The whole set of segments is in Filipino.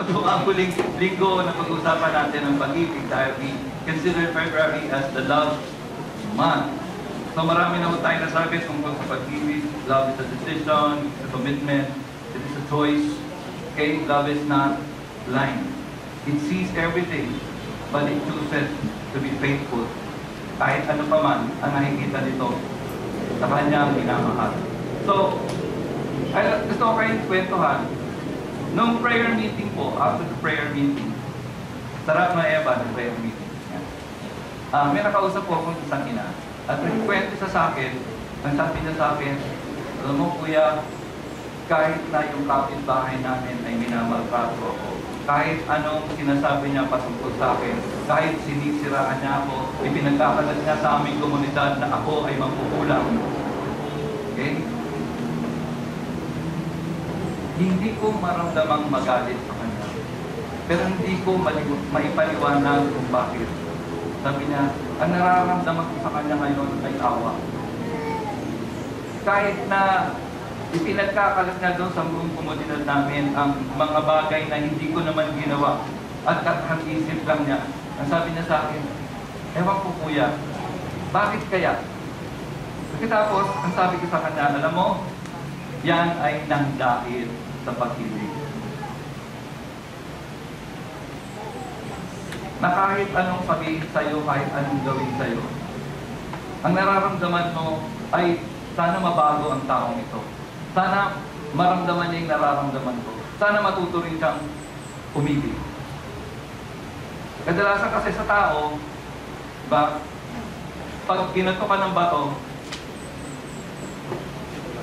ito po ang huling linggo na pag-uusapan natin ang pag-ibig dahil we consider February as the love month. So marami na tayo nasabi tungkol sa pag-ibig. Love is a decision, it's a commitment, it is a choice. Okay? Love is not blind. It sees everything, but it chooses to be faithful. Kahit ano pa man ang nakikita nito sa kanyang minamahal. So, ay, gusto ko kayong kwentuhan. Nung prayer meeting po, after the prayer meeting, sarap na Eva ng prayer meeting. Yan. Ah, may nakausap po akong isang ina. At nagkwento siya sa akin, ang sabi niya sa akin, alam mo kuya, kahit na yung kapitbahay namin ay minamaltrato ako, kahit anong sinasabi niya patungkol sa akin, kahit sinisiraan niya ako, ipinagkakalat niya sa aming komunidad na ako ay mapukulang. Okay? Hindi ko maramdamang magalit sa kanya. Pero hindi ko maipaliwanag kung bakit. Sabi niya, ang nararamdaman ko sa kanya ngayon ay awa. Kahit na ipinagkakalat niya doon sa buong komunidad namin ang mga bagay na hindi ko naman ginawa at kathang-isip lang niya. Ang sabi niya sa akin, ewan ko kuya, bakit kaya? Pagkatapos, ang sabi ko sa kanya, alam mo, yan ay nang dahil sa pag-ibig. Na kahit anong sabihin sa'yo, kahit anong gawin sa'yo, ang nararamdaman mo ay sana mabago ang taong ito. Sana maramdaman niya yung nararamdaman ko. Sana matuto rin siyang umibig. Kadalasan kasi sa tao, ba, pag ginato ka ng bato,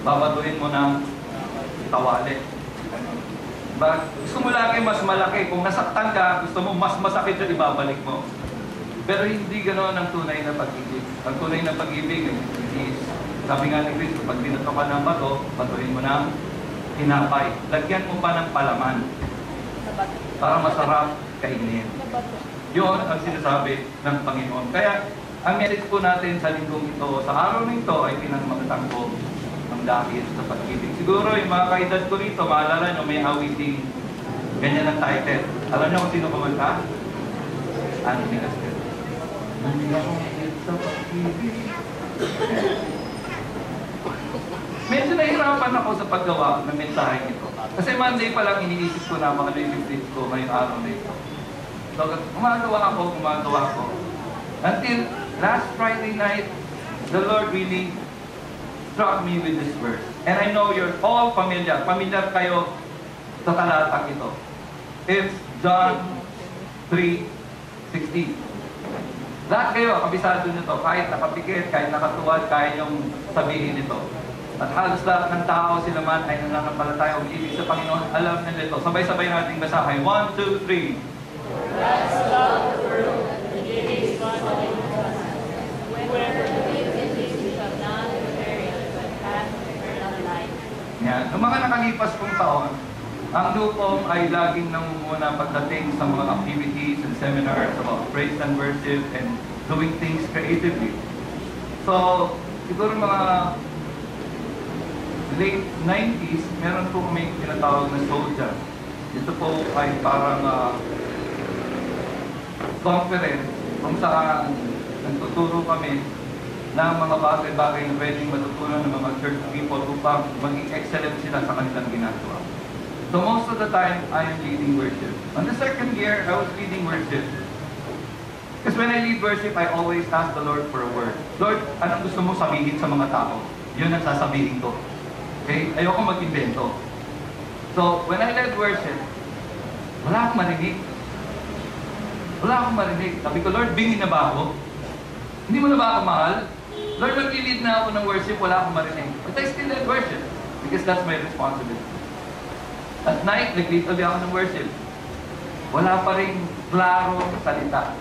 babatuhin mo ng tawali. Ba, gusto mo lagi mas malaki. Kung nasaktan ka, gusto mo mas masakit yung ibabalik mo. Pero hindi ganoon ang tunay na pag-ibig. Ang tunay na pag-ibig is, sabi nga ni Cristo, pag binato ka ng bato, batuhin mo ng tinapay. Lagyan mo pa ng palaman para masarap kainin. Yun ang sinasabi ng Panginoon. Kaya, ang message po natin sa linggong ito, sa araw na ito, ay pinangmagatang ko dahil sa pag-ibig. Siguro, yung mga kaedad ko rito, maalala nyo, may awiting ganyan ang title. Alam nyo kung sino kumanta? Anthony pag-ibig. Medyo nahihirapan ako sa paggawa ng mensahe ito. Kasi Monday pa lang iniisip ko na mga nilipit ko ngayong araw na ito. So, gumagawa ako, gumagawa ako. Until last Friday night, the Lord really struck me with this verse. And I know you're all familiar. Familiar kayo sa talatang ito. It's John 3.16. Lahat kayo, kabisado nito. Kahit nakapikit, kahit nakatuwad, kaya yung sabihin ito. At halos lahat ng tao sila man ay nananampalataya o ibig sa Panginoon. Alam nila ito. Sabay-sabay nating basahin. One, two, three. God's love the world, and gave his Son to live with us. Whoever believes in him shall not perish, but have eternal life. Yan. Noong mga nakalipas kong taon, ang Lupom ay laging namumuna pagdating sa mga activities and seminars about praise and worship and doing things creatively. So, siguro mga late 90s, meron po kami tinatawag na Soja. Ito po ay parang ah, conference kung saan nagtuturo kami ng mga bagay-bagay na pwedeng matutunan ng mga church people upang maging excellent sila sa kanilang ginagawa. So most of the time, I am leading worship. On the second year, I was leading worship. Because when I lead worship, I always ask the Lord for a word. Lord, anong gusto mo sabihin sa mga tao? Yun ang sasabihin ko. Okay? Ayoko mag-invento. So, when I led worship, wala akong marinig. Wala akong marinig. Sabi ko, Lord, bingin na ba ako? Hindi mo na ba ako mahal? Lord, nag-lead na ako ng worship, wala akong marinig. But I still led worship because that's my responsibility. At night, nag-lead ulit ako ng worship. Wala pa rin klarong salita.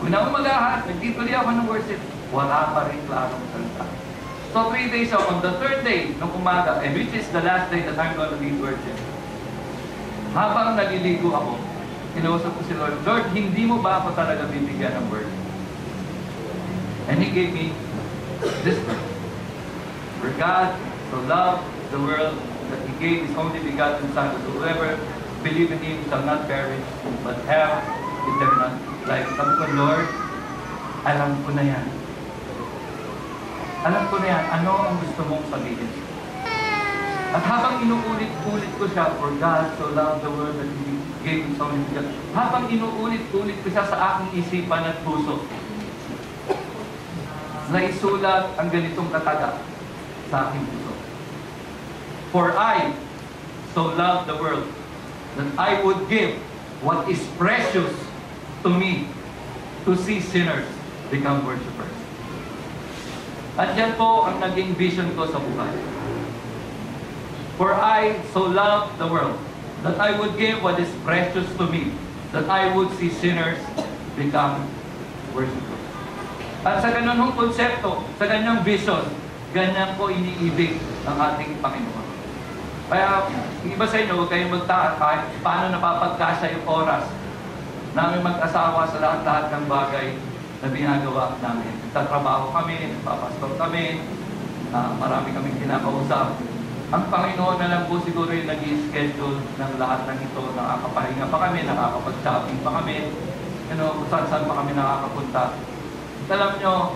Una umagahan, nag-lead ulit ako ng worship. Wala pa rin klarong salita. So three days ako. On the third day, nung umaga, and which is the last day that I'm going to lead worship, habang naliligo ako, kinausap ko si Lord, Lord, hindi mo ba ako talaga bibigyan ng word? And He gave me this verse. For God so loved the world that He gave His only begotten Son, that whoever believe in Him shall not perish, but have eternal life. Sabi ko, Lord, alam ko na yan. Alam ko na yan, ano ang gusto mong sabihin? At habang inuulit-ulit ko siya, for God so loved the world that He gave His only begotten. Habang inuulit-ulit ko siya sa aking isipan at puso, naisulat ang ganitong kataga sa aking puso. For I so loved the world that I would give what is precious to me to see sinners become worshipers. At yan po ang naging vision ko sa buhay. For I so loved the world that I would give what is precious to me, that I would see sinners become worshipers. At sa ganun konsepto, sa ganyang vision, ganyan po iniibig ng ating Panginoon. Kaya, yung iba sa inyo, huwag kayong magtaan kahit paano napapagkasya yung oras namin mag-asawa sa lahat-lahat ng bagay na ginagawa namin. Nagtatrabaho kami, nagpapastor kami, ah, marami kaming kinakausap. Ang Panginoon na lang po siguro yung nag schedule ng lahat ng ito. Nakakapahinga pa kami, nakakapag-shopping pa kami, you know, kung saan-saan pa kami nakakapunta. Alam nyo,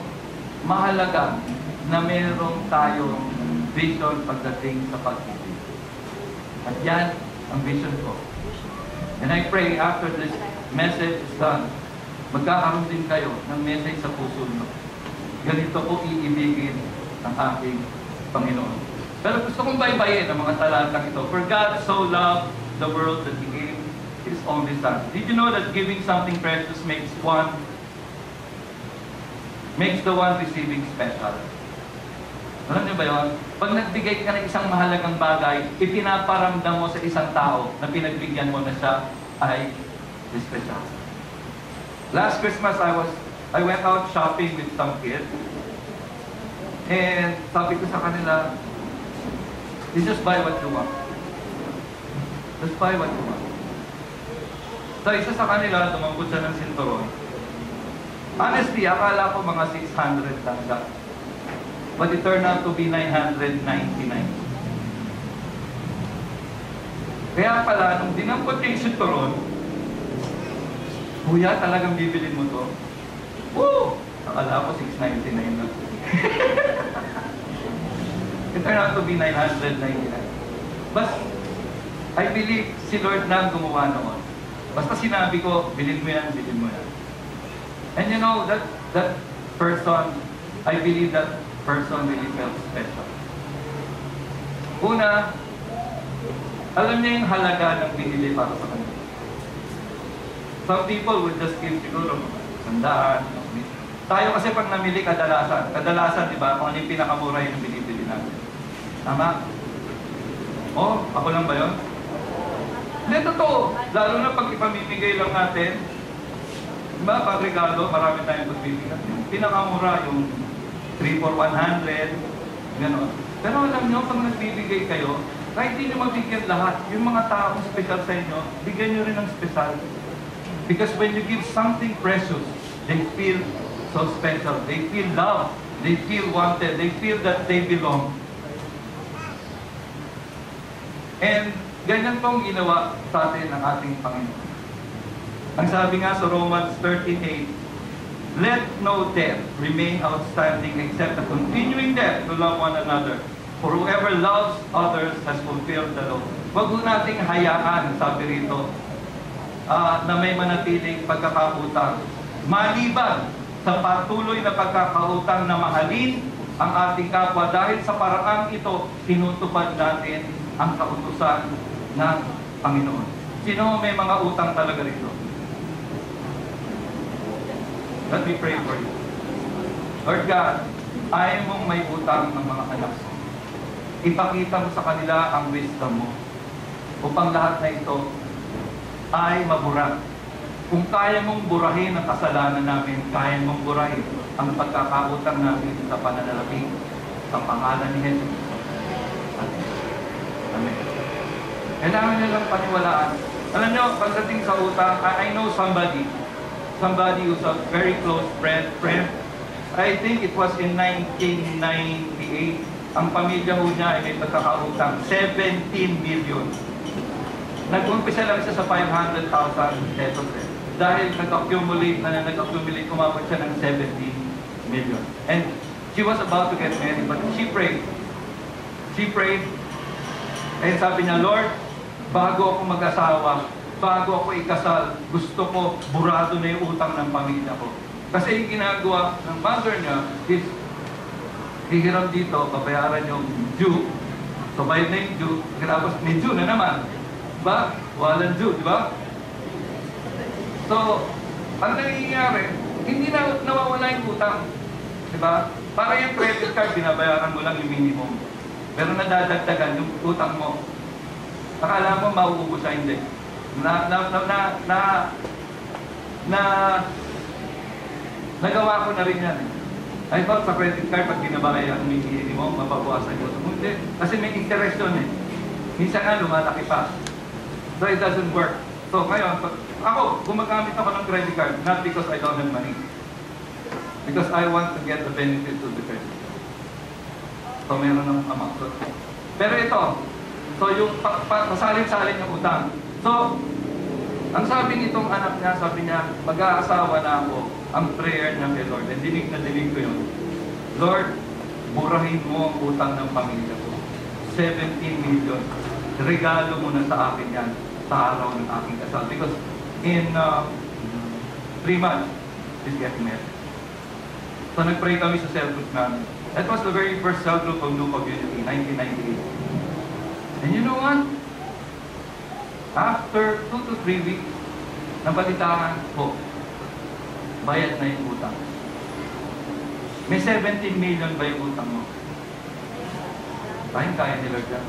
mahalaga na meron tayong vision pagdating sa pag-ibig. At yan ang vision ko. And I pray after this message is done, magkakaroon din kayo ng message sa puso nyo. Ganito ko iibigin ang aking Panginoon. Pero gusto kong baybayin ang mga talatang ito. For God so loved the world that He gave His only Son. Did you know that giving something precious makes one makes the one receiving special? Alam niyo ba yun? Pag nagbigay ka ng isang mahalagang bagay, ipinaparamdam mo sa isang tao na pinagbigyan mo na siya ay special. Last Christmas, I was I went out shopping with some kids. And sabi ko sa kanila, you just buy what you want. Just buy what you want. So isa sa kanila, tumangkot siya ng sinturon. Honestly, akala ko mga 600 lang siya. But it turned out to be 999. Kaya pala, nung dinampot yung sinturon, Kuya, talagang bibilin mo to? Woo! Akala ko 699 lang. It turned out to be 999. But I believe si Lord na gumawa noon. Basta sinabi ko, bilhin mo yan, bilhin mo yan. And you know, that that person, I believe that person really felt special. Una, alam niya yung halaga ng binili para sa kanya. Some people would just give siguro sandaan. Tayo kasi pag namili kadalasan, kadalasan di ba, kung ano yung pinakamura yung binibili natin. Tama? Oh, ako lang ba yun? Hindi, totoo. Lalo na pag ipamimigay lang natin, di ba, pag regalo, marami tayong pagbibigay. Yung pinakamura, yung 3 for 100, gano'n. Pero alam nyo, pag nagbibigay kayo, kahit hindi nyo mabigyan lahat, yung mga taong special sa inyo, bigyan nyo rin ng special. Because when you give something precious, they feel so special. They feel loved. They feel wanted. They feel that they belong. And ganyan pong ginawa sa atin ng ating Panginoon. Ang sabi nga sa Romans 13.8, Let no debt remain outstanding except a continuing debt to love one another. For whoever loves others has fulfilled the law. Huwag ho nating hayaan, sabi rito, ah, na may manatiling pagkakautang. Maliban sa patuloy na pagkakautang na mahalin ang ating kapwa dahil sa paraang ito, tinutupad natin ang kautusan ng Panginoon. Sino may mga utang talaga rito? Let me pray for you. Lord God, ayaw mong may utang ng mga anak mo. Ipakita mo sa kanila ang wisdom mo upang lahat na ito ay mabura. Kung kaya mong burahin ang kasalanan namin, kaya mong burahin ang pagkakautang namin sa pananalapi sa pangalan ni Jesus. Amen. Amen. Kailangan nyo lang paniwalaan. Alam nyo, pagdating sa utang, I know somebody, somebody who's a very close friend, friend. I think it was in 1998, ang pamilya ho niya ay may pagkakautang, 17 million. Nag-umpisa lang siya sa 500,000 pesos eh. Dahil nag-accumulate na nag-accumulate, umabot siya ng 70 million. And she was about to get married, but she prayed. She prayed, and sabi niya, Lord, bago ako mag-asawa, bago ako ikasal, gusto ko burado na yung utang ng pamilya ko. Kasi yung ginagawa ng mother niya is hihiram dito, babayaran yung due, so bayad na yung due, tapos may due na naman. Diba? Walang due, di ba? So, ang nangyayari, hindi na nawawala yung utang. Di ba? Para yung credit card, binabayaran mo lang yung minimum. Pero nadadagdagan yung utang mo. Akala mo mauubos siya, hindi. Na, na, na, na, na, na, nagawa ko na rin yan. I thought sa credit card, pag binabayaran mo yung minimum, mababawasan mo. Hindi. Kasi may interest yun eh. Minsan nga, lumalaki pa. So it doesn't work. So ngayon, pag, ako, gumagamit ako ng credit card, not because I don't have money. Because I want to get the benefits of the credit card. So meron ng amount. Pero ito, so yung pa, pa, pasalin-salin yung utang. So, ang sabi nitong anak niya, sabi niya, mag-aasawa na ako, ang prayer niya kay Lord. And dinig na dinig ko yun. Lord, burahin mo ang utang ng pamilya ko. 17 million. Regalo mo na sa akin yan sa araw ng aking kasal. Because in uh, three months, she's getting married. So nag-pray kami sa cell group namin. That was the very first cell group of New Community, 1998. And you know what? After two to three weeks, nabalitaan ko, bayad na yung utang. May 17 million ba yung utang mo? Kaya kaya ni Lord yan.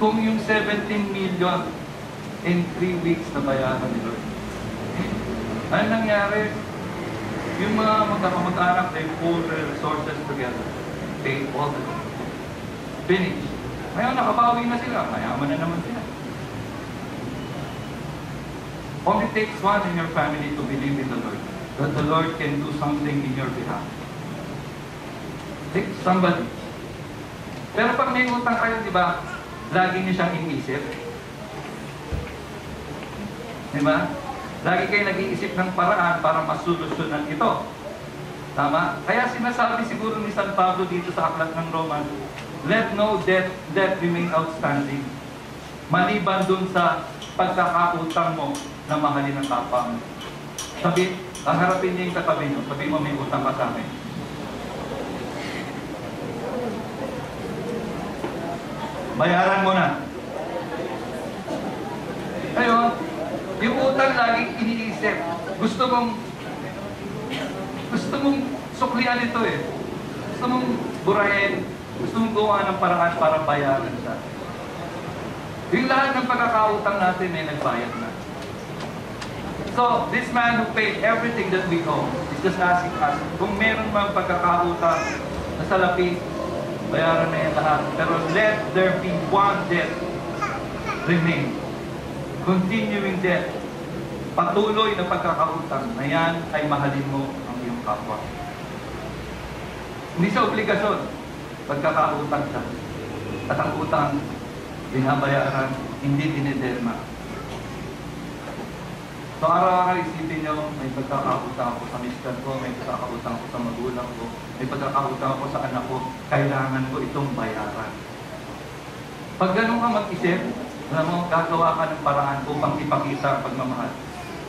Kung yung 17 million in 3 weeks na bayaran ni Lord, ano nangyari? Yung mga magkakamag-anak, they pull their resources together. Pay all the Finish. Ngayon, nakabawi na sila. Mayaman na naman sila. Only takes one in your family to believe in the Lord. That the Lord can do something in your behalf. Take somebody. Pero pag may utang kayo, di ba, lagi niyo siyang iniisip. Di ba? Lagi kayo nag-iisip ng paraan para masolusyonan ito. Tama? Kaya sinasabi siguro ni San Pablo dito sa Aklat ng Roman, let no debt, debt remain outstanding. Maliban dun sa pagkakautang mo na mahalin ng kapwa mo. Sabi, harapin niyo yung katabi niyo. Sabi mo, may utang ka sa akin. Bayaran mo na. Ngayon, yung utang laging iniisip. Gusto mong gusto mong suklian ito eh. Gusto mong burahin. Gusto mong gawa ng paraan para bayaran siya. Yung lahat ng pagkakautang natin ay nagbayad na. So, this man who paid everything that we owe is just asking us, kung meron mang pagkakautang na salapi, bayaran na yan lahat. Pero let there be one debt remain. Continuing debt. Patuloy na pagkakautang na yan ay mahalin mo ang iyong kapwa. Hindi sa obligasyon, pagkakautang siya. At ang utang, binabayaran, hindi diniderma. So araw-araw isipin nyo, may pagkakautang ako sa mister ko, may pagkakautang ako sa magulang ko, may pagkakautang ako sa anak ko, kailangan ko itong bayaran. Pag ganun ka mag-isip, alam mo, gagawa ka ng paraan upang ipakita ang pagmamahal.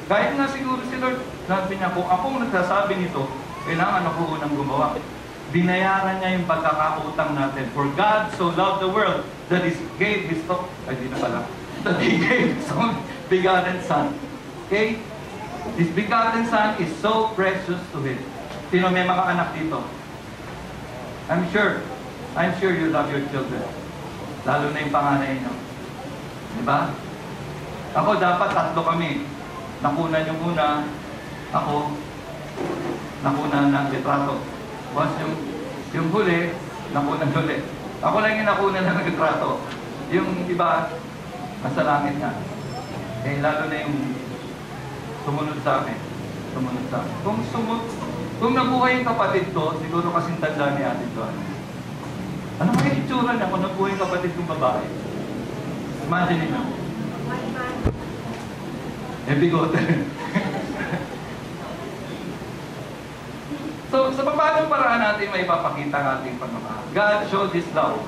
Kahit nga siguro si Lord, sabi niya, kung akong nagsasabi nito, kailangan ako unang gumawa. Binayaran niya yung pagkakautang natin. For God so loved the world that He gave His son, ay di na pala, that He gave His own begotten Son. Okay? His begotten Son is so precious to Him. Sino may mga anak dito? I'm sure, I'm sure you love your children. Lalo na yung panganay niyo. Di ba? Ako dapat tatlo kami. Nakunan yung una, ako, nakunan ng litrato. Once yung, yung huli, nakunan huli. Ako lang yung nakunan ng litrato. Yung iba, nasa langit na. Eh, lalo na yung sumunod sa akin. Sumunod sa akin. Kung sumunod, kung nabuhay yung kapatid ko, siguro kasing tanda ni Ate Joan. Ano kaya itsura niya kung nabuhay yung kapatid kong babae? Imagine niyo. Eh, bigote. so, sa paano paraan natin may papakita ang ating pagmamahal? God showed His love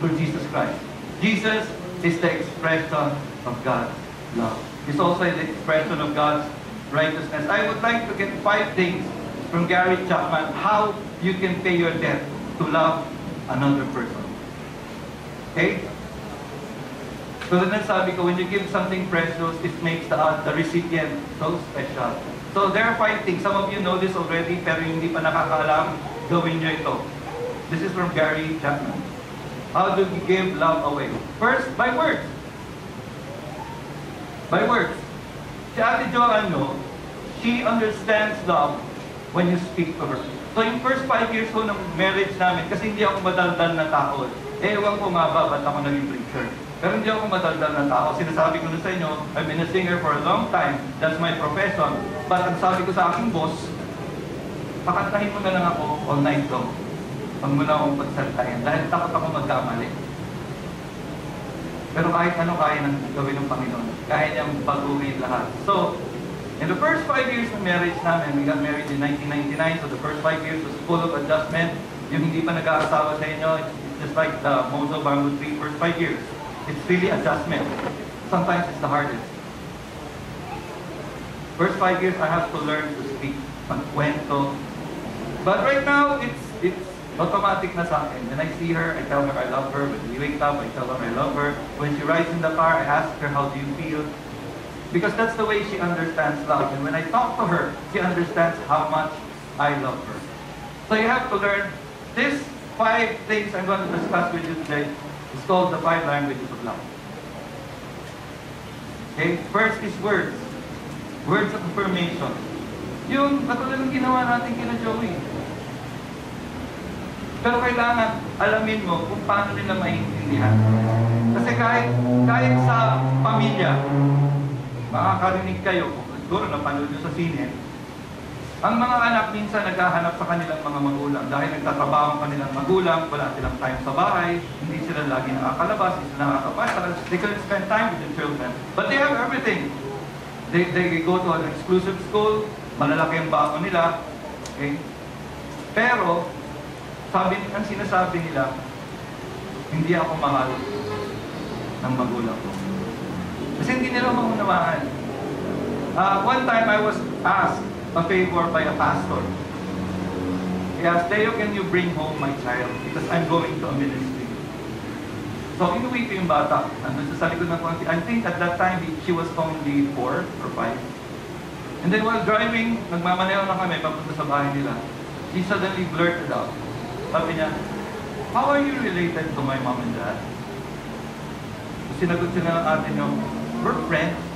through Jesus Christ. Jesus is the expression of God's love. He's also the expression of God's righteousness. I would like to get five things from Gary Chapman how you can pay your debt to love another person. Okay? So sabi ko, when you give something precious, it makes the, the recipient so special. So there are five things. Some of you know this already, pero hindi pa nakakaalam, gawin nyo ito. This is from Gary Chapman. How do we give love away? First, by words. By words. Si Ate Joanne, no, she understands love when you speak to her. So yung first five years ko ng marriage namin, kasi hindi ako madaldal na tao. Eh, ewan ko nga ba, ba't ako naging preacher? Pero hindi ako madaldal na tao. Sinasabi ko na sa inyo, I've been a singer for a long time. That's my profession. But ang sabi ko sa aking boss, pakantahin mo na lang ako all night long. Huwag mo na akong pagsaltahin. Dahil takot ako magkamali. Pero kahit ano kaya nang gawin ng Panginoon. Kaya niyang baguhin lahat. So, in the first five years ng marriage namin, we got married in 1999, so the first five years was full of adjustment. Yung hindi pa nag-aasawa sa inyo, it's just like the Mozo Bamboo Tree, first five years. It's really adjustment. Sometimes it's the hardest. First five years, I have to learn to speak, magkwento. But right now, it's it's automatic na sa akin. When I see her, I tell her I love her. When we wake up, I tell her I love her. When she rides in the car, I ask her, how do you feel? Because that's the way she understands love. And when I talk to her, she understands how much I love her. So you have to learn these five things I'm going to discuss with you today. It's called the five languages of love. Okay? First is words. Words of affirmation. Yung katulad ng ginawa natin kina Joey. Pero kailangan alamin mo kung paano nila maintindihan. Kasi kahit, kahit sa pamilya, makakarinig kayo, siguro napanood nyo sa sine, ang mga anak minsan naghahanap sa kanilang mga magulang dahil nagtatrabaho ang kanilang magulang, wala silang time sa bahay, hindi sila lagi nakakalabas, hindi sila nakakapasa, they couldn't spend time with their children. But they have everything. They, they go to an exclusive school, malalaki ang baon nila, okay? Pero, sabi, ang sinasabi nila, hindi ako mahal ng magulang ko. Kasi hindi nila maunawaan. Uh, one time I was asked a favor by a pastor. He asked, Deo, can you bring home my child? Because I'm going to a ministry. So, inuwi ko yung bata. Nandun sa likod ng konti. I think at that time, he- she was only four or five. And then while driving, nagmamaneho na kami papunta sa bahay nila. He suddenly blurted out. Sabi niya, How are you related to my mom and dad? Sinagot sila ng ate niyo, We're friends.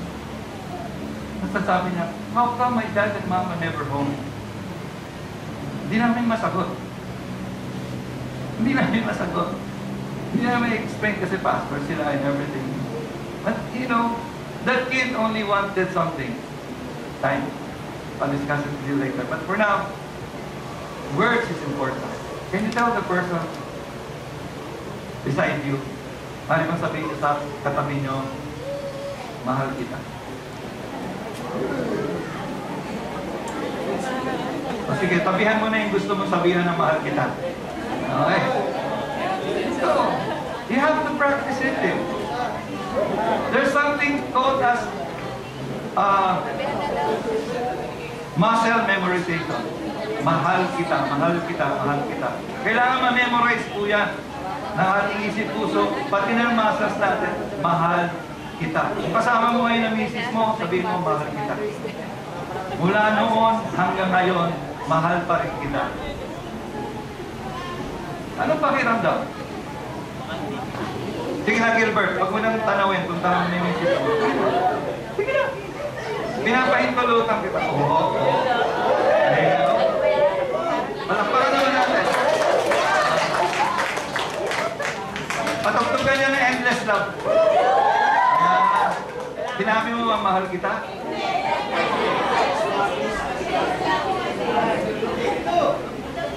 Nasasabi niya, How come my dad and mom are never home? Hindi namin masagot. Hindi namin masagot. Hindi namin explain kasi pastor sila and everything. But you know, that kid only wanted something. Time. I'll discuss it with you later. But for now, words is important. Can you tell the person beside you, mali bang sabihin niyo sa katabi niyo, mahal kita. O sige, tabihan mo na yung gusto mo sabihan na mahal kita. Okay? So, you have to practice it. eh. There's something called as uh, muscle memorization. Mahal kita, mahal kita, mahal kita. Kailangan ma-memorize po yan ng ating isip puso, pati ng muscles natin, mahal kita. Kung mo ngayon ang misis mo, sabihin mo, mahal kita. Mula noon hanggang ngayon, mahal pa rin kita. Anong pakiramdam? Sige na, Gilbert. Huwag mo nang tanawin kung mo na yung misis mo. Sige na. Pinapahintulutan kita. Oo. oo. Ayun. Palakpakan naman natin. Patugtugan niya ng endless love. Ayan. Sinabi mo ba mahal kita?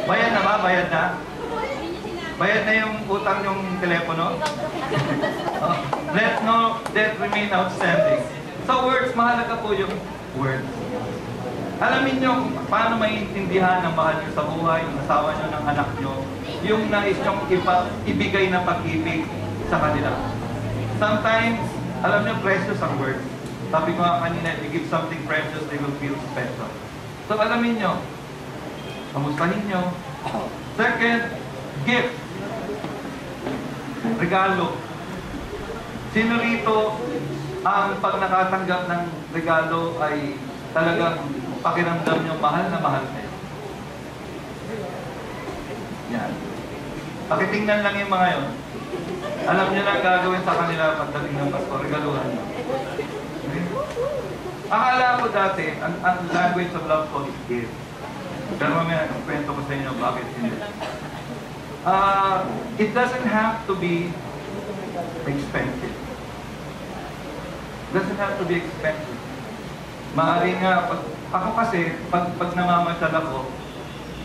Bayad na ba? Bayad na? Bayad na yung utang yung telepono? Oh, let no debt remain outstanding. So words, mahalaga po yung words. Alamin nyo paano maiintindihan ng mahal nyo sa buhay, yung asawa nyo, ng anak nyo, yung nais nyong ibigay na pag-ibig sa kanila. Sometimes, alam nyo, precious ang words. Sabi ko nga kanina, if you give something precious, they will feel special. So alamin nyo, kamustahin nyo. Second, gift. Regalo. Sino rito ang pag nakatanggap ng regalo ay talagang pakiramdam nyo mahal na mahal kayo? Yan. Pakitingnan lang yung mga yon. Alam nyo na gagawin sa kanila pagdating ng Pasko, regaluhan nyo. Okay? Akala ko dati, ang, ang language of love ko is gift. Pero mamaya, kwento ko sa inyo bakit hindi. Uh, it doesn't have to be expensive. Doesn't have to be expensive. Maaari nga, pag, ako kasi, pag, pag namamasyal ako,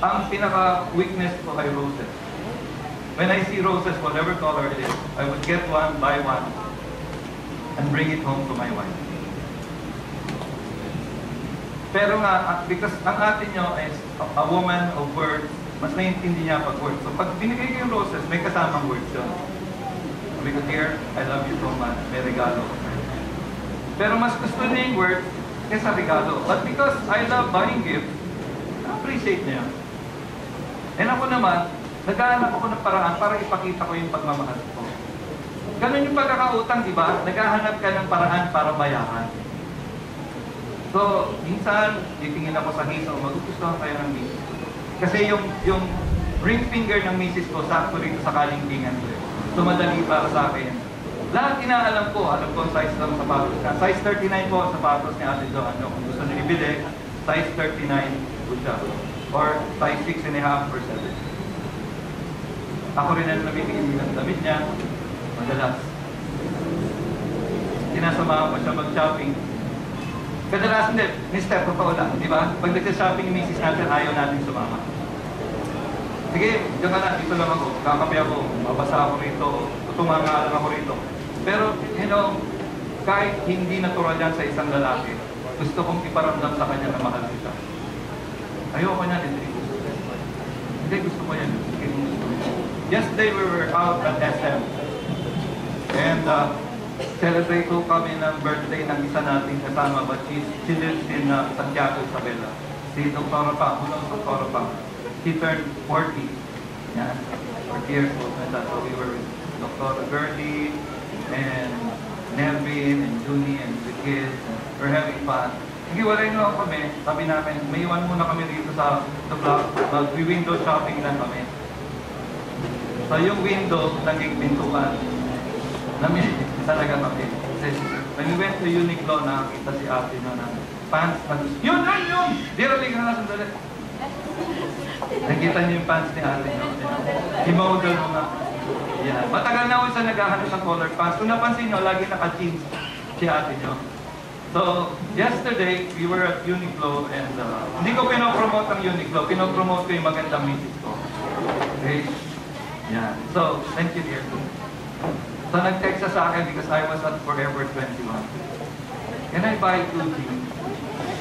ang pinaka-weakness ko ay roses. When I see roses, whatever color it is, I would get one, buy one, and bring it home to my wife. Pero nga, because ang atin nyo is a, woman of words, mas naiintindi niya pag words. So pag binigay ko yung roses, may kasamang words yun. Sabi ko, dear, I love you so much. May regalo. Pero mas gusto niya yung words kaysa regalo. But because I love buying gifts, appreciate niya. And ako naman, naghahanap ako ng paraan para ipakita ko yung pagmamahal ko. Ganun yung pagkakautang, di ba? Naghahanap ka ng paraan para bayaran. So, minsan, titingin ako sa hisa o magugustuhan kayo ng misis ko. Kasi yung, yung ring finger ng misis ko, sakto rito sa kalingkingan ko. So, madali para sa akin. Lahat inaalam ko, alam ko ang size ng sapatos niya. Size 39 po ang sapatos ni Ate Joanne. Kung gusto niyo ibili, size 39 po siya. Or size 6 and a half or 7. Ako rin ang namimili ng damit niya. Madalas. Sinasamahan ko siya mag-shopping. Kadalasan din, Mister, totoo lang, di ba? Pag nag-shopping yung misis natin, ayaw natin sumama. Sige, diyan ka na, dito lang ako. Kakape ako, mabasa ako rito, tumanga lang ako rito. Pero, you know, kahit hindi natural yan sa isang lalaki, gusto kong iparamdam sa kanya na mahal ko siya. Ayoko niya, hindi. Hindi gusto ko yan. Yesterday we were out at SM. And uh, celebrate ko kami ng birthday ng isa nating kasama but she, she lives in uh, Santiago, Isabela. Si Dr. Pa, unang Dr. Pa. She turned 40. Yan. 40 years old na siya. So we were with Dr. Gertie and Nevin and Junie and the kids. And we're having fun. Naghiwalay na lang kami. Sabi namin, may iwan muna kami dito sa the block. Mag-window shopping lang kami. So yung window, naging pintuan. Namin talaga kami. Kasi when we went to Uniqlo, nakakita si ate na pants na Yun, yun, yun! Di rali ka na sandali. Nakita niyo yung pants ni ate no? I-model mo nga. Yan. Matagal na ako sa naghahanap ng color pants. Kung napansin nyo, lagi naka-jeans si ate nyo. So, yesterday, we were at Uniqlo and uh, hindi ko pinopromote ang Uniqlo. Pinopromote ko yung magandang misis ko. Okay? Yeah. So, thank you, dear. So, nag-text siya sa akin because I was at Forever 21. Can I buy two jeans?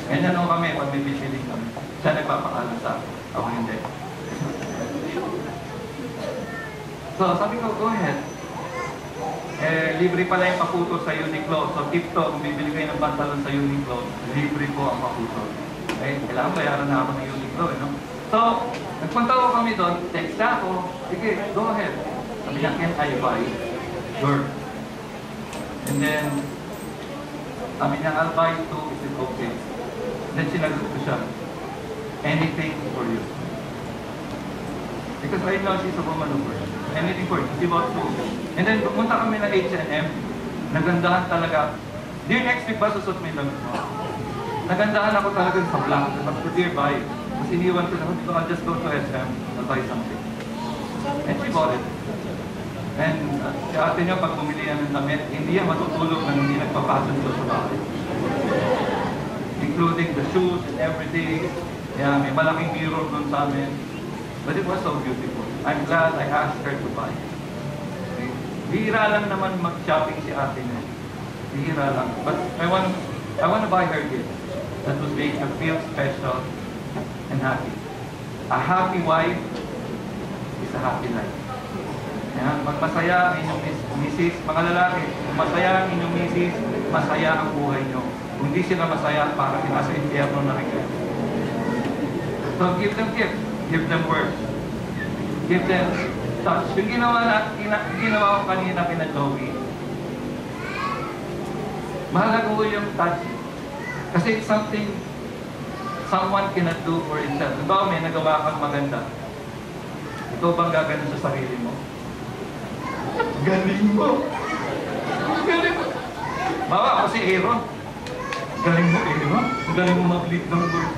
Ganyan ako kami pag may bibili kami. Siya nagpapakalan sa akin. Ako hindi. So, sabi ko, go ahead. Eh, libre pala yung paputo sa Uniqlo. So, tip to, kung bibili kayo ng pantalon sa Uniqlo, libre po ang paputo. Eh, kailangan bayaran na ako ng Uniqlo, eh, no? So, nagpunta ko kami doon, text ako, sige, go ahead. Sabi niya, can I buy? Sure. And then, sabi niya, I'll buy two, is it okay? Then sinagot ko siya, anything for you. Because I know she's a woman of words. Anything for you. She bought two. And then, pumunta kami ng H&M. Nagandahan talaga. Dear, next week ba susot yung damit mo? Nagandahan ako talaga sa black. Sabi ko, dear, buy. Tapos iniwan ko na, ko, I'll just go to SM. I'll buy something. And she bought it. And uh, si ate niya, pag bumili yan ng damit, hindi yan matutulog na hindi nagpapasok doon sa bahay. Including the shoes and everything. Yeah, may malaking mirror doon sa amin. But it was so beautiful. I'm glad I asked her to buy it. Okay? Bihira lang naman mag-shopping si ate niya. Bihira lang. But I want, I want to buy her gift that would make her feel special and happy. A happy wife is a happy life. Yan, magmasaya ang inyong mis- misis, mga lalaki, masaya ang inyong misis, masaya ang buhay nyo. Kung di sila masaya, parang nasa impyerno na rin kayo. So give them gift, give them words, give them touch. Yung ginawa, na, gina, ginawa ko kanina kina Joey, mahalaga ko yung touch. Kasi it's something someone cannot do for itself. Diba may nagawa kang maganda? Ikaw bang gaganon sa sarili mo? Galing mo! Galing mo! Bawa ako si Aaron. Galing mo, Aaron. Galing mo mag-lead ng word.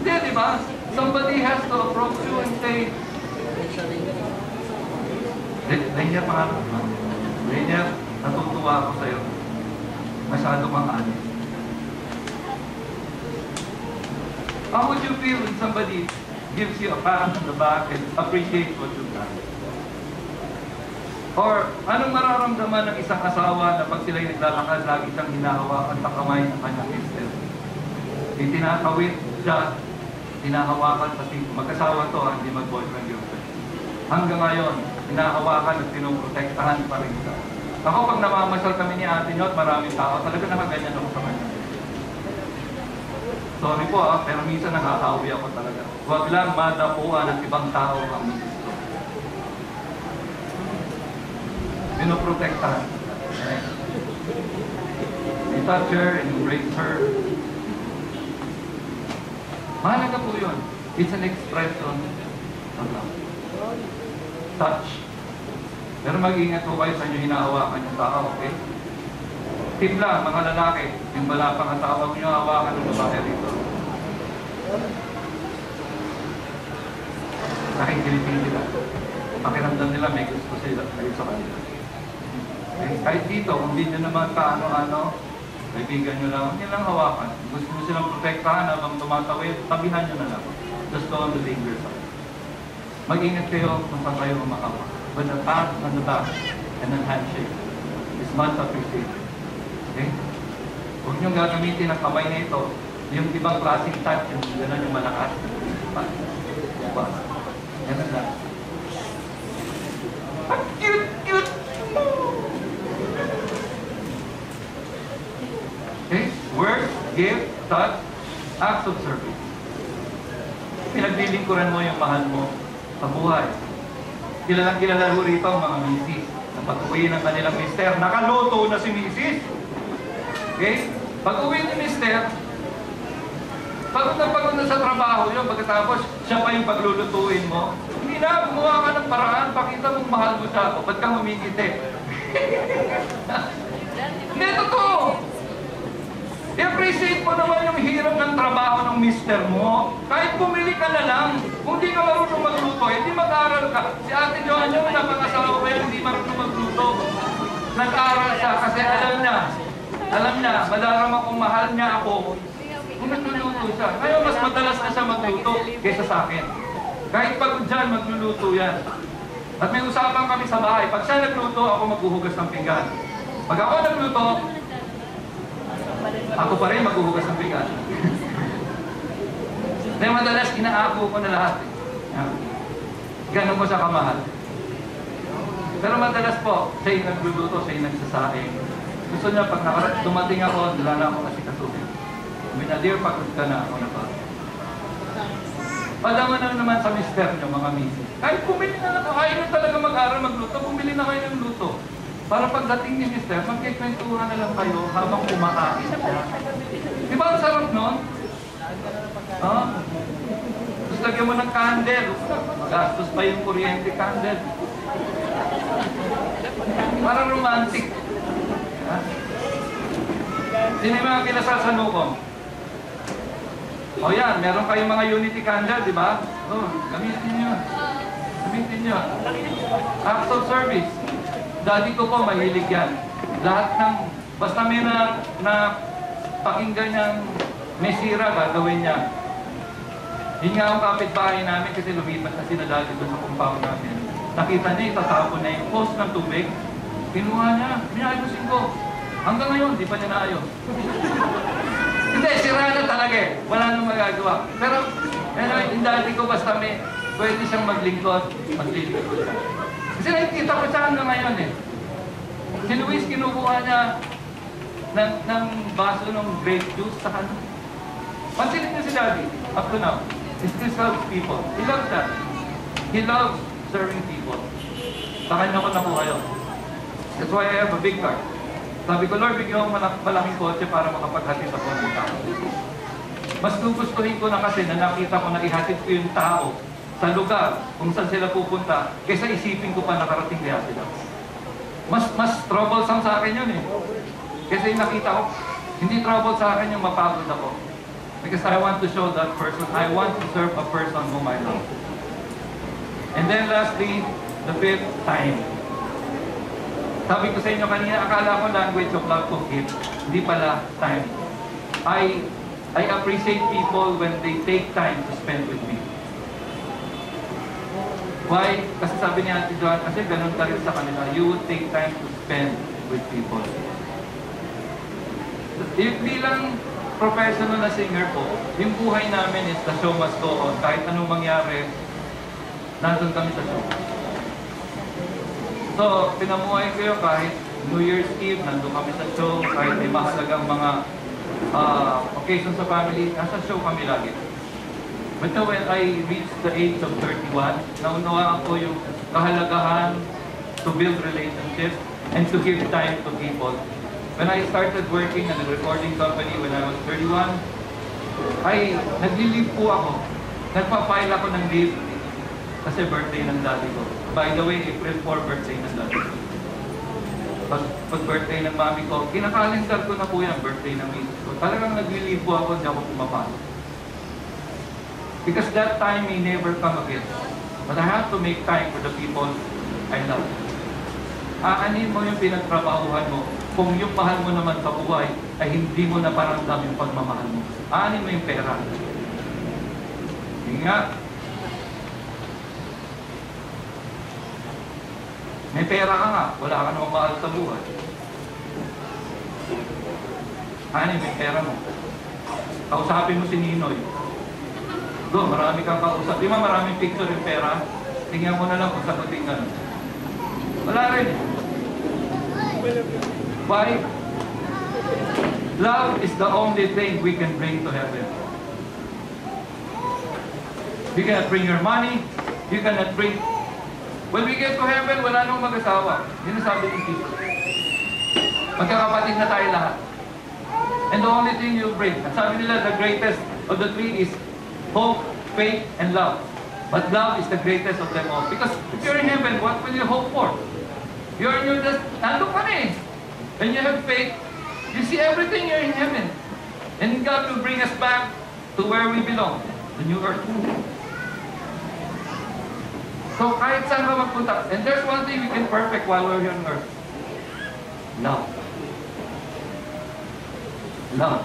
Hindi, di ba? Somebody has to approach you and say, Rainier, pangalan mo. Rainier, natutuwa ako sa'yo. Masyado kang honest. How would you feel when somebody gives you a pat on the back and appreciates what you've done? Or anong mararamdaman ng isang asawa na pag sila'y naglalakad, lagi siyang hinahawakan sa kamay ng kanyang mister? Itinatawid siya, hinahawakan pati mag-asawa to, hindi mag-boyfriend girlfriend. Hanggang ngayon, hinahawakan at pinoprotektahan pa rin siya. Ako pag namamasyal kami ni ate niyo at maraming tao, talaga nakaganyan ako sa kanya. Sorry po ah, pero minsan nakakauwi ako talaga. Huwag lang madapuan ng ibang tao ang misis ko. Pinoprotektahan. You touch her and embrace her. Mahalaga po yun. It's an expression of love. Touch. Pero mag-ingat po kayo sa inyo hinahawakan yung tao, okay? Tip lang, mga lalaki, yung wala pang asawa mo nyo hawakan ng babae rito. Nakikilitin nila. Pakiramdam nila may gusto sila kayo sa kanila. Okay? Kahit dito, kung di nyo naman kaano-ano, kaibigan nyo lang, huwag nyo lang hawakan. Gusto nyo silang protektahan habang tumatawid, tabihan nyo na lang. Just the danger side. Mag-ingat kayo kung saan kayo umakawa. But a pat on the back and a handshake is much appreciated. Okay? Huwag nyo gagamitin ang kamay na ito. Yung ibang klaseng touch, yung gano'n yung malakas. Pa. Pa. Ganun lang. Ang cute, cute! Okay? Word, gift, touch, acts of service. Pinaglilingkuran mo yung mahal mo sa buhay. Kilalang kilala ho rito ang mga misis na pag uwi ng kanilang mister, nakaluto na si misis. Okay? Pag uwi ni mister, pagod na pagod na sa trabaho yun, pagkatapos siya pa yung paglulutuin mo, hindi na, gumawa ka ng paraan, pakita mong mahal mo siya ako, ba't ka humingiti? Hindi, totoo! I-appreciate mo naman yung hirap ng trabaho ng mister mo. Kahit bumili ka na lang, kung di ka marunong magluto, hindi mag-aral ka. Si Ate Joan yung napangasawa ko yan, hindi marunong magluto. Nag-aral siya kasi alam niya, alam niya, madarama kung mahal niya ako, kung siya. Ngayon, mas madalas na siya magluto kaysa sa akin. Kahit pagod dyan, magluluto yan. At may usapan kami sa bahay. Pag siya nagluto, ako maghuhugas ng pinggan. Pag ako nagluto, ako pa rin maghuhugas ng pinggan. Dahil madalas inaako ko na lahat. Ganun ko siya kamahal. Pero madalas po, siya yung nagluluto, siya yung nagsasaing. Gusto niya, pag nakara- dumating ako, wala na ako kasi niya, dear, pagod ka na ako na pa. Padaman na naman sa mister niyo, mga misis. Kahit bumili na lang, ayaw na talaga mag-aral magluto, bumili na kayo ng luto. Para pagdating ni mister, magkikwentuhan na lang kayo habang kumakain siya. Di ba ang sarap nun? Ha? Tapos lagyan mo ng candle. Gastos pa yung kuryente candle. Parang romantic. Sino yung mga kinasal sa Nukom? O yan, meron kayong mga unity candle, di ba? Oh, gamitin nyo. Gamitin nyo. Acts of service. Daddy ko po, mahilig yan. Lahat ng, basta may na, na pakinggan niyang may sira, gagawin niya. Yun nga ang kapitbahay namin kasi lumipat na sila dati doon sa compound namin. Nakita niya, itatapon na yung post ng tubig. Kinuha niya, pinayusin ko. Hanggang ngayon, di pa niya naayos. Hindi, sira na talaga eh. Wala nang magagawa. Pero, anyway, yung dati ko basta may pwede siyang maglingkod, maglilingkod. Kasi nakikita ko siya hanggang ngayon eh. Si Luis, kinukuha niya ng, ng baso ng grape juice sa kanya. Pansinin niyo si Daddy, up to now. He still loves people. He loves that. He loves serving people. Sa kanya ko nakuha yun. That's why I have a big car. Sabi ko, Lord, bigyan mo malak- malaking kotse para makapaghatid ako ng tao. Mas gugustuhin ko na kasi na nakita ko na ihatid ko yung tao sa lugar kung saan sila pupunta kaysa isipin ko pa nakarating kaya sila. Mas mas troublesome sa akin yun eh. Kasi nakita ko, hindi trouble sa akin yung mapagod ako. Because I want to show that person, I want to serve a person whom I love. And then lastly, the fifth time. Sabi ko sa inyo kanina, akala ko language of love ko gift. Hindi pala time. I I appreciate people when they take time to spend with me. Why? Kasi sabi ni Ate Joan, kasi ganun ka rin sa kanila. You would take time to spend with people. If bilang professional na singer po, yung buhay namin is the show must go on. Kahit anong mangyari, nandun kami sa show. So, pinamuhay ko yun kahit New Year's Eve, nandun kami sa show, kahit may mahalagang mga ah, occasions sa family, nasa show kami lagi. But now when I reached the age of 31, naunawaan ko yung kahalagahan to build relationships and to give time to people. When I started working at a recording company when I was 31, ay nagli-leave po ako. Nagpa-file ako ng leave kasi birthday ng daddy ko. By the way, April 4 birthday ng ko. Pag, pag birthday ng mami ko, kinakalendar ko na po yan, birthday ng misis ko. Talagang nagli-leave po ako, hindi ako pumapasok. Because that time may never come again. But I have to make time for the people I love. Aanin mo yung pinagtrabahuhan mo kung yung mahal mo naman sa buhay ay hindi mo naparamdam yung pagmamahal mo. Aanin mo yung pera. Yun nga. May pera ka nga, wala ka namang mahal sa buhay. Mo yung pera mo. Kausapin mo si Ninoy. Go, marami kang kausap. Di ba maraming picture yung pera? Tingnan mo na lang kung sagutin ka. Wala rin. Why? Love is the only thing we can bring to heaven. You cannot bring your money. You cannot bring... When we get to heaven, wala nang mag-asawa. Yun ang sabi ni Jesus. Magkakapatid na tayo lahat. And the only thing you bring, at sabi nila, the greatest of the three is hope, faith, and love. But love is the greatest of them all. Because if you're in heaven, what will you hope for? You're in your just, nandun ka na eh. When you have faith, you see everything you're in heaven. And God will bring us back to where we belong, the new earth. So kahit saan ka magpunta, and there's one thing we can perfect while we're here on earth. Love. Love.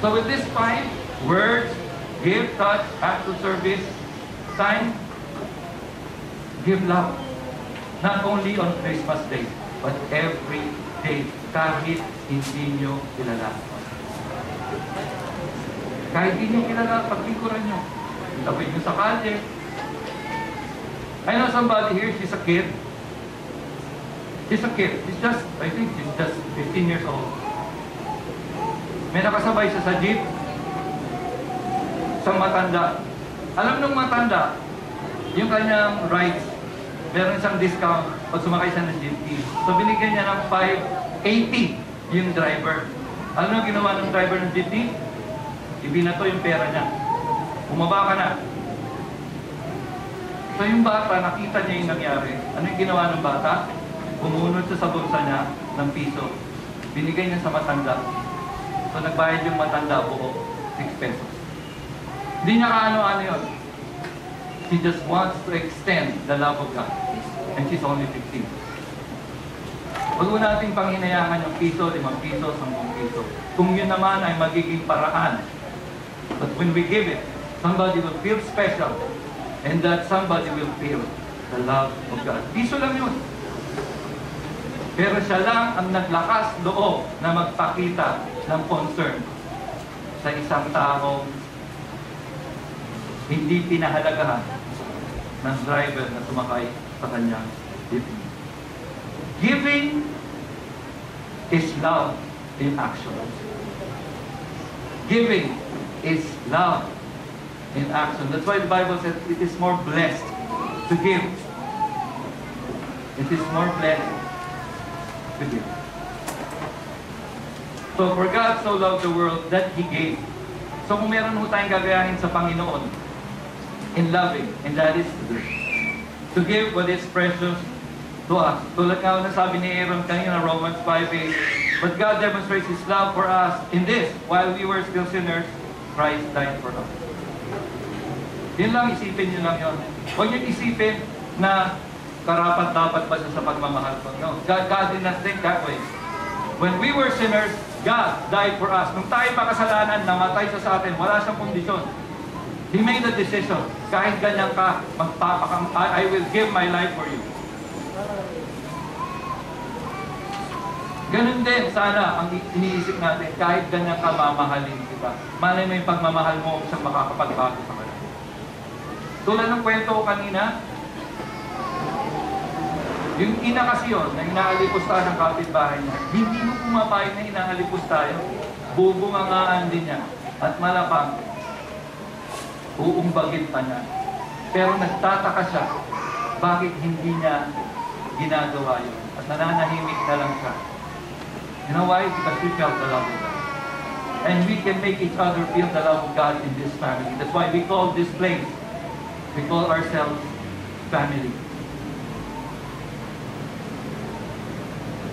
So with this five words, give, touch, act to service, sign, give love. Not only on Christmas Day, but every day, kahit hindi nyo kilala. Kahit hindi nyo kilala, paglingkuran nyo. Tawid nyo sa kalye. I know somebody here, she's a kid. She's a kid. She's just, I think she's just 15 years old. May nakasabay siya sa jeep. Isang matanda. Alam nung matanda, yung kanyang rides, meron siyang discount pag sumakay siya ng jeepney. So binigyan niya ng 580 yung driver. Alam nung ginawa ng driver ng jeepney? Ibinato yung pera niya. Bumaba ka na. So yung bata, nakita niya yung nangyari. Ano yung ginawa ng bata? Bumunod siya sa bulsa niya ng piso. Binigay niya sa matanda. So nagbayad yung matanda buo 6 pesos. Hindi niya kaano-ano yun. She just wants to extend the love of God. And she's only 15. Huwag mo nating panghinayangan yung piso, limang piso, sampung piso. Kung yun naman ay magiging paraan But when we give it, somebody will feel special. And that somebody will feel the love of God. Piso lang yun. Pero siya lang ang naglakas loob na magpakita ng concern sa isang taong hindi pinahalagahan ng driver na sumakay sa kanyang jeepney. Giving is love in action. Giving is love in action. That's why the Bible says it is more blessed to give. It is more blessed to give. So for God so loved the world that He gave. So kung meron ho tayong gagayahin sa Panginoon in loving, and that is to give. To give what is precious to us. Tulad nga na sabi ni Aaron kanina, Romans 5.8, But God demonstrates His love for us in this, while we were still sinners, Christ died for us. Yun lang, isipin nyo lang yun. Huwag nyo isipin na karapat dapat ba siya sa pagmamahal ko. No, God, God did not think that way. When we were sinners, God died for us. Nung tayo makasalanan, namatay siya sa atin, wala siyang kondisyon. He made a decision. Kahit ganyan ka, magpapakam, I, I will give my life for you. Ganun din, sana, ang iniisip natin, kahit ganyan ka, mamahalin kita. Malay mo yung pagmamahal mo sa makakapagbago kanila. Tulad ng kwento ko kanina, yung ina kasi yun, na inaalipos tayo ng kapitbahay niya, hindi mo pumapayag na inaalipos tayo. Bubungangaan din niya. At malapang, uumbagin pa niya. Pero nagtataka siya, bakit hindi niya ginagawa yun? At nananahimik na lang siya. You know why? Because we felt the love of God. And we can make each other feel the love of God in this family. That's why we call this place, we call ourselves family.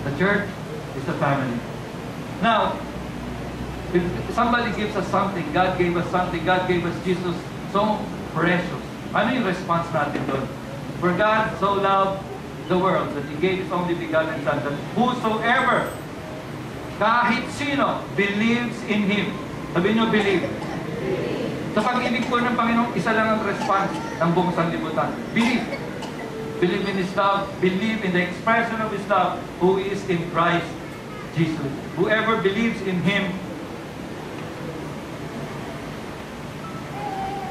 The church is a family. Now, if somebody gives us something, God gave us something, God gave us Jesus so precious. Ano yung response natin doon? For God so loved the world that He gave His only begotten Son, that whosoever, kahit sino, believes in Him. Sabi niyo, believe. Sa pag-ibig po ng Panginoon, isa lang ang response ng buong sanlibutan. Believe. Believe in His love. Believe in the expression of His love, who is in Christ Jesus. Whoever believes in Him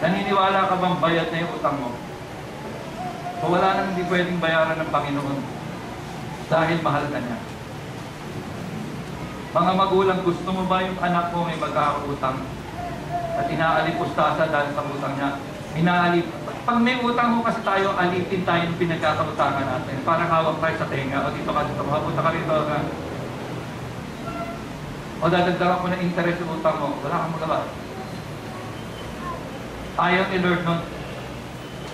Naniniwala ka bang bayad na yung utang mo? O wala nang hindi pwedeng bayaran ng Panginoon dahil mahal ka niya. Mga magulang, gusto mo ba yung anak mo may magkakautang at inaalipustasa dahil sa utang niya? Inaalip. Pag may utang mo kasi tayo, alipin tayo ng pinagkakautangan natin. Parang hawak tayo sa tenga. O dito ka, dito ka, punta ka rito. Ka. O dadagdagan ko ng interest yung utang mo. Wala kang magawa. Ayaw ni Lord nun.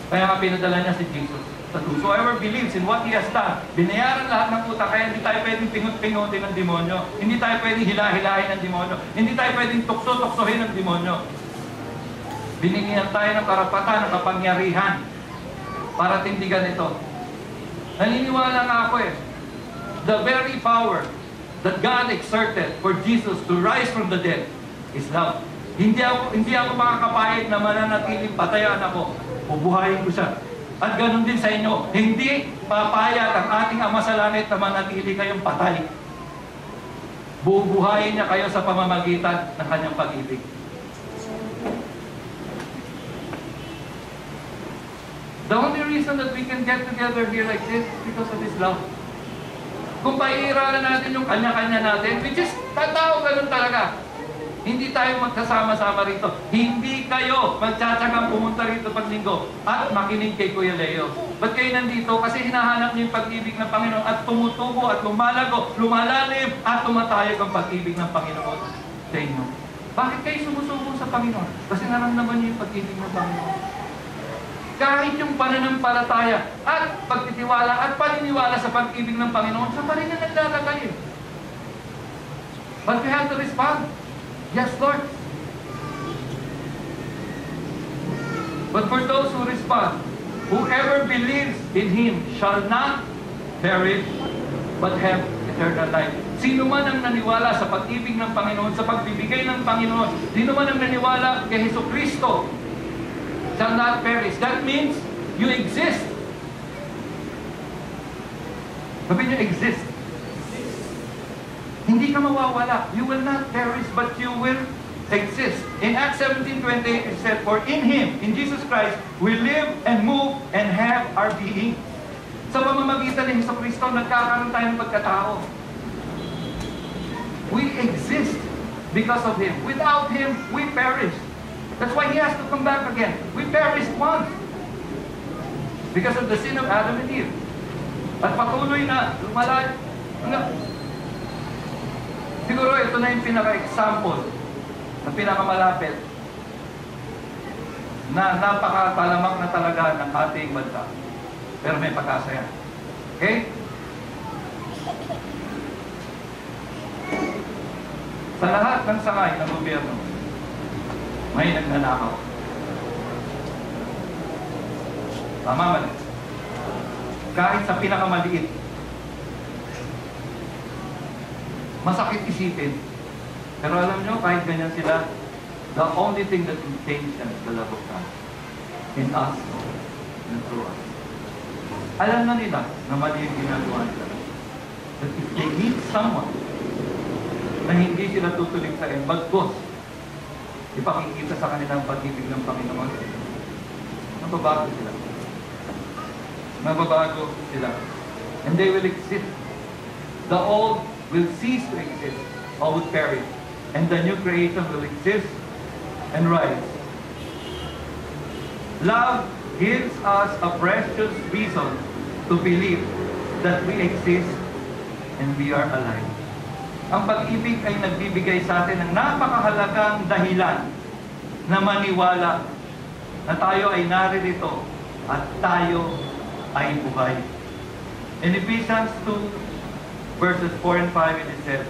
Kaya nga pinadala niya si Jesus. Sa whosoever believes in what He has done, binayaran lahat ng utang, kaya hindi tayo pwedeng pingut-pingutin ng demonyo. Hindi tayo pwedeng hilahilahin ng demonyo. Hindi tayo pwedeng tukso-tuksohin ng demonyo. Binigyan tayo ng karapatan, ng kapangyarihan para tindigan ito. Naniniwala nga ako eh. The very power that God exerted for Jesus to rise from the dead is love. Hindi ako hindi ako makakapayag na mananatiling patayan ako. Bubuhayin ko siya. At ganun din sa inyo. Hindi papayag ang ating Ama sa Langit na manatili kayong patay. Bubuhayin niya kayo sa pamamagitan ng kanyang pag-ibig. The only reason that we can get together here like this is because of His love. Kung paiiralan natin yung kanya-kanya natin, which is, tatao ganun talaga. Hindi tayo magkasama-sama rito. Hindi kayo magtsatsagang pumunta rito pag linggo at makinig kay Kuya Leo. Ba't kayo nandito? Kasi hinahanap niyo yung pag-ibig ng Panginoon at tumutubo at lumalago, lumalalim at tumatayog ang pag-ibig ng Panginoon sa inyo. Bakit kayo sumusubo sa Panginoon? Kasi naramdaman niyo yung pag-ibig ng Panginoon. Kahit yung pananampalataya at pagtitiwala at paniniwala sa pag-ibig ng Panginoon, sa pa rin na naglalagay. But we have to respond. Yes, Lord. But for those who respond, whoever believes in Him shall not perish, but have eternal life. Sino man ang naniwala sa pag-ibig ng Panginoon, sa pagbibigay ng Panginoon, sino man ang naniwala kay Heso Kristo, shall not perish. That means you exist. Sabi niyo, exist. Hindi ka mawawala. You will not perish, but you will exist. In Acts 17:28, it said, For in Him, in Jesus Christ, we live and move and have our being. Sa pamamagitan ni Heso Kristo, nagkakaroon tayo ng pagkatao. We exist because of Him. Without Him, we perish. That's why He has to come back again. We perished once because of the sin of Adam and Eve. At patuloy na lumala. Siguro ito na yung pinaka-example na pinakamalapit na napakatalamak na talaga ng ating bansa. Pero may pag-asa yan. Okay? Sa lahat ng sangay ng gobyerno, may nagnanakaw. Tama mali. Kahit sa pinakamaliit. Masakit isipin. Pero alam nyo, kahit ganyan sila, the only thing that can change them is the love of God. In us and through us. Alam na nila na mali yung ginagawa nila. That if they meet someone na hindi sila tutulig sa iyo, bagkos, ipakikita sa kanila ang pag-ibig ng Panginoon, mababago sila. Mababago sila. And they will exist. The old will cease to exist or would perish. And the new creation will exist and rise. Love gives us a precious reason to believe that we exist and we are alive. Ang pag-ibig ay nagbibigay sa atin ng napakahalagang dahilan na maniwala na tayo ay naririto at tayo ay buhay. In Ephesians 2, verses 4 and 5, it is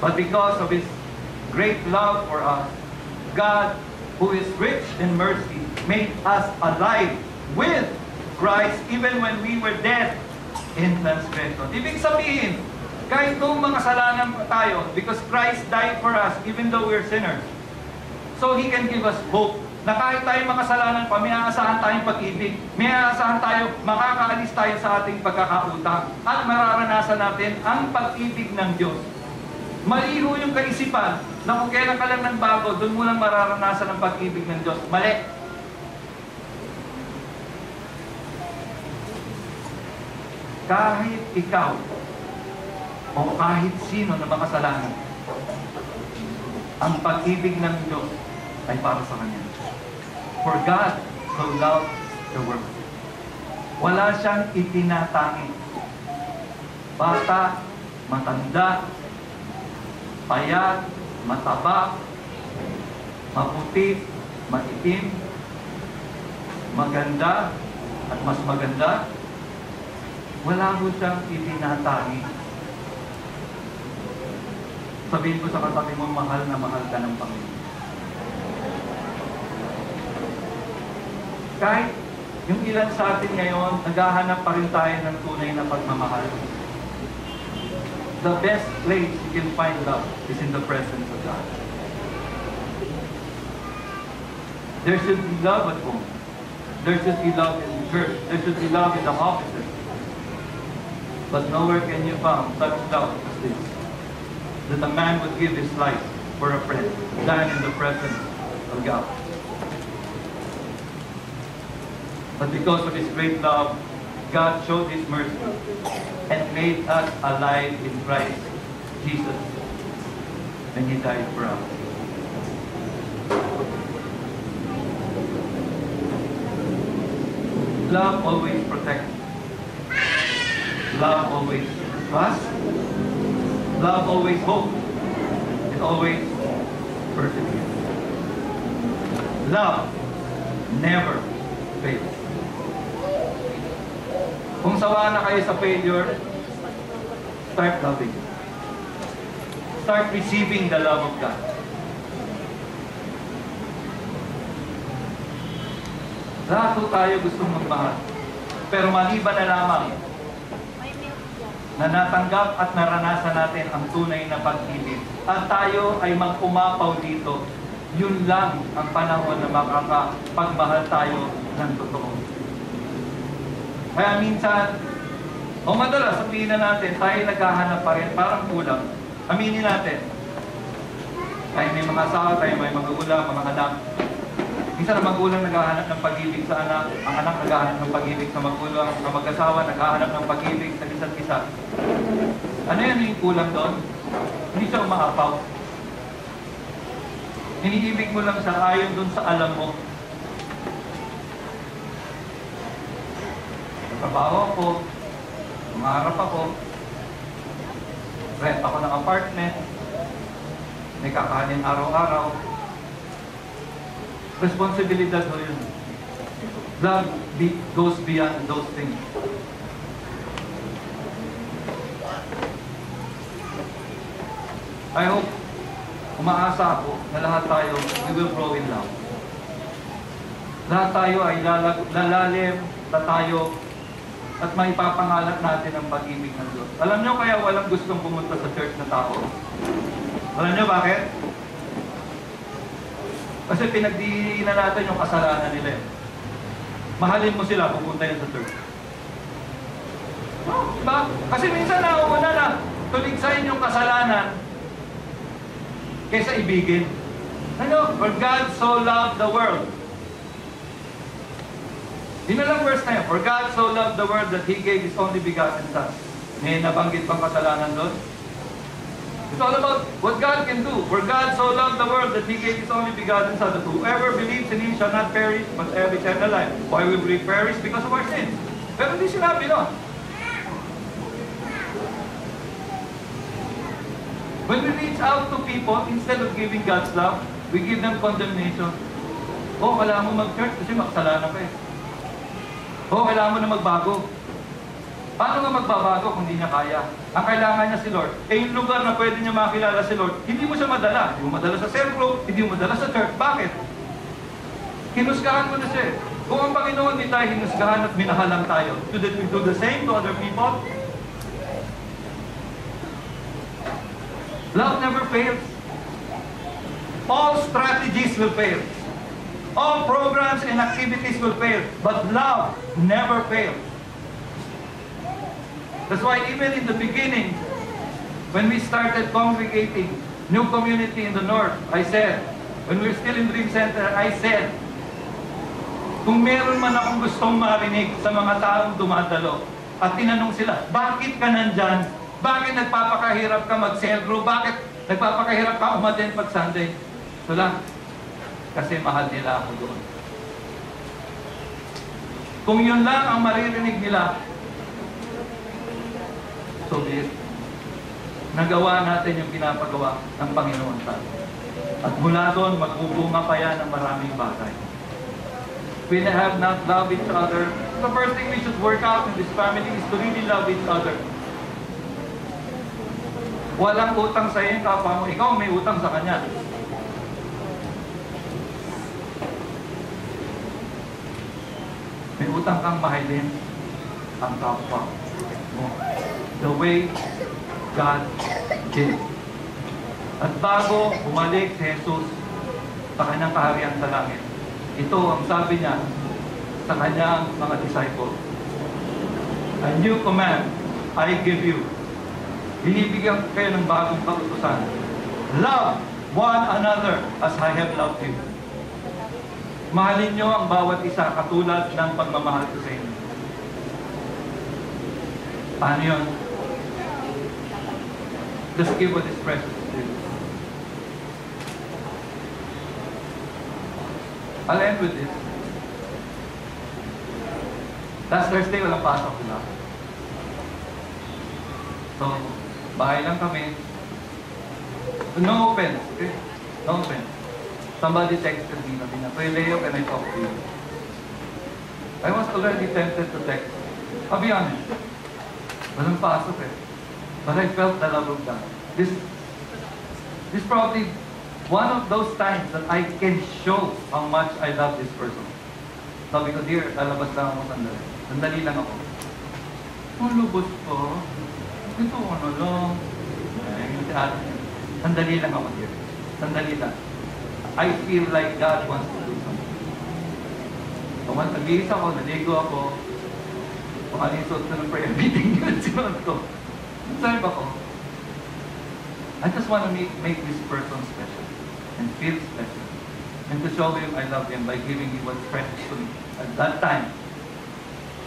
But because of His great love for us, God, who is rich in mercy, made us alive with Christ even when we were dead in transgression. Ibig sabihin, kahit kung makasalanan pa tayo, because Christ died for us even though we're sinners, so He can give us hope na kahit tayo makasalanan pa, may aasahan tayong pag-ibig. May aasahan tayo, makakaalis tayo sa ating pagkakautang. At mararanasan natin ang pag-ibig ng Diyos. Maliho yung kaisipan na kung kailan ka lang ng bago, doon mo lang mararanasan ang pag-ibig ng Diyos. Mali. Kahit ikaw o kahit sino na makasalanan, ang pag-ibig ng Diyos ay para sa Kanya. For God so loved the world. Wala siyang itinatangi. Bata, matanda, payat, mataba, maputi, maitim, maganda, at mas maganda, wala mo siyang itinatangi. Sabihin ko sa katabi mo, mahal na mahal ka ng Panginoon. Kahit yung ilan sa atin ngayon, naghahanap pa rin tayo ng tunay na pagmamahal. The best place you can find love is in the presence of God. There should be love at home. There should be love in the church. There should be love in the offices. But nowhere can you find such love as this. That a man would give his life for a friend than in the presence of God. But because of His great love, God showed His mercy and made us alive in Christ Jesus And He died for us. Love always protects. Love always trusts. Love always hopes. It always perseveres. Love never fails. Kung sawa na kayo sa failure, start loving. Start receiving the love of God. Lahat tayo gustong magmahal. Pero maliban na lamang na natanggap at naranasan natin ang tunay na pag-ibig. At tayo ay mag-umapaw dito. Yun lang ang panahon na makakapagmahal tayo ng totoo. Kaya minsan, o madalas sabihin na natin, tayo naghahanap pa rin, parang kulang. Aminin natin. Tayo may mga asawa, tayo may mga ulam, mga anak. Minsan ang magulang naghahanap ng pag-ibig sa anak, ang anak naghahanap ng pag-ibig sa magulang, ang mag-asawa naghahanap ng pag-ibig sa isa't isa. Ano yan yung kulang doon? Hindi siya umaapaw. Iniibig mo lang siya ayon doon sa alam mo. Trabaho ako, umaharap ako, rent ako ng apartment, may kakanin araw-araw. Responsibilidad mo yun. Love be, goes beyond those things. I hope, umaasa ako na lahat tayo, we will grow in love. Lahat tayo ay lalalim, tatayo, at may papangalat natin ang pag-ibig ng Diyos. Alam nyo kaya walang gustong pumunta sa church na tao? Alam nyo bakit? Kasi pinagdiinan natin yung kasalanan nila. eh. Mahalin mo sila, pupunta yan sa church. Oh, diba? Kasi minsan nauuna na tuligsayin yung kasalanan kaysa ibigin. Ano? For God so loved the world. Yun na lang verse na yun. For God so loved the world that He gave His only begotten Son. May nabanggit pang kasalanan doon? It's all about what God can do. For God so loved the world that He gave His only begotten Son, that whoever believes in Him shall not perish, but have eternal life. Why will we perish? Because of our sins. Pero hindi sinabi no. When we reach out to people, instead of giving God's love, we give them condemnation. Oh, kailangan mo mag-church kasi makasalanan ka eh. Oh, kailangan mo na magbago. Paano nga magbabago kung hindi niya kaya? Ang kailangan niya si Lord. Eh, yung lugar na pwede niya makilala si Lord, hindi mo siya madala. Hindi mo madala sa cell hindi mo madala sa church. Bakit? Hinusgahan mo na siya. eh. Kung ang Panginoon hindi tayo hinusgahan at minahalang tayo, so that we do the same to other people, love never fails. All strategies will fail. All programs and activities will fail, but love never fails. That's why even in the beginning, when we started congregating, new community in the north, I said, when we were still in Dream Center, I said, kung meron man akong gustong marinig sa mga taong dumadalo, at tinanong sila, bakit ka nandyan? Bakit nagpapakahirap ka mag-cell? Bakit nagpapakahirap ka umaten pag Sunday? So lang, kasi mahal nila ako doon. Kung yun lang ang maririnig nila, so be it. Nagawa natin yung pinapagawa ng Panginoon tayo. At mula doon, magbubunga pa yan ng maraming bagay. We have not loved each other. The first thing we should work out in this family is to really love each other. Walang utang sa iyo yung kapwa mo. Ikaw may utang sa kanya. May utang kang mahalin ang kapwa mo. The way God did. At bago bumalik si Jesus sa kanyang kaharian sa langit, ito ang sabi niya sa kanyang mga disciple. A new command I give you. Binibigyan kayo ng bagong kautusan. Love one another as I have loved you. Mahalin nyo ang bawat isa katulad ng pagmamahal ko sa inyo. Paano yun? Just give what is precious to you. I'll end with this. Last Thursday, walang pasok sila. So, bahay lang kami. No offense, okay? No offense. Somebody texted me na Kuya Leo, can I talk to you? I was already tempted to text. I'll be honest. Walang pasok eh. But I felt the love of God. This, this probably one of those times that I can show how much I love this person. Sabi ko, dear, lalabas lang ako sandali. Sandali lang ako. Ang lubos ko. Ito ano lang. At, sandali lang ako here. Sandali lang. I feel like God wants to do something. So, once nag-iis ako, naligo ako, suot ko ng prayer meeting, yun sinuot ko. Sabi ko, I just want to make, make this person special and feel special. And to show him I love him by giving him what's precious to me. At that time,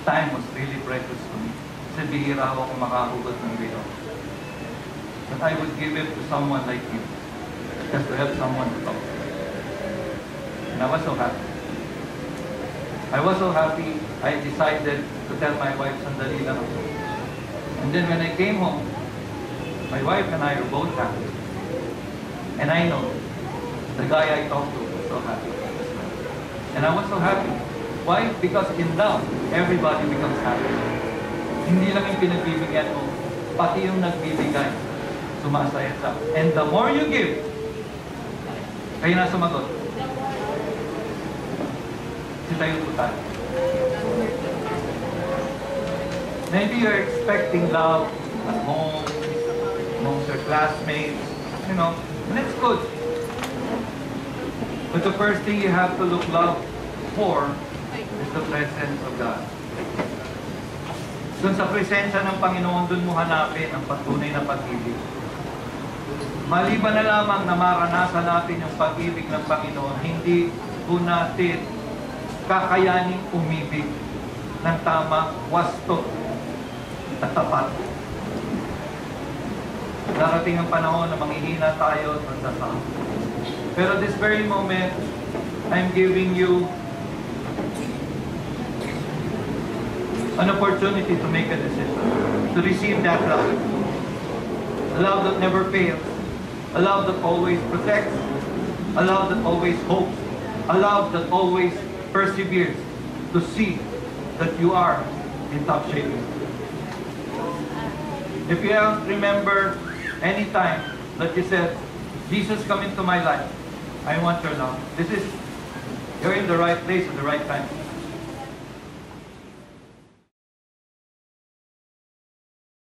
time was really precious to me. Kasi bihira ako kung makahugot ng biro. But I would give it to someone like you. Just to help someone to talk. And I was so happy. I was so happy, I decided to tell my wife, sandali lang ako. And then when I came home, my wife and I are both happy. And I know the guy I talked to was so happy. And I was so happy. Why? Because in love, everybody becomes happy. Hindi lang yung pinagbibigyan mo, pati yung nagbibigay, sumasaya sa. And the more you give, kayo na sumagot. Si tayo po tayo. Maybe you're expecting love at home, amongst your classmates, you know, and it's good. But the first thing you have to look love for is the presence of God. Doon sa presensya ng Panginoon, doon mo hanapin ang patunay na pag-ibig. Maliban na lamang na maranasan natin yung pag-ibig ng Panginoon, hindi po natin kakayaning umibig ng tama, wasto, at tapat. Darating ang panahon na manghihina tayo at magsasama. Pero this very moment, I'm giving you an opportunity to make a decision, to receive that love. A love that never fails, a love that always protects, a love that always hopes, a love that always perseveres to see that you are in top shape. If you remember any time that you said, Jesus come into my life, I want your love. This is, you're in the right place at the right time.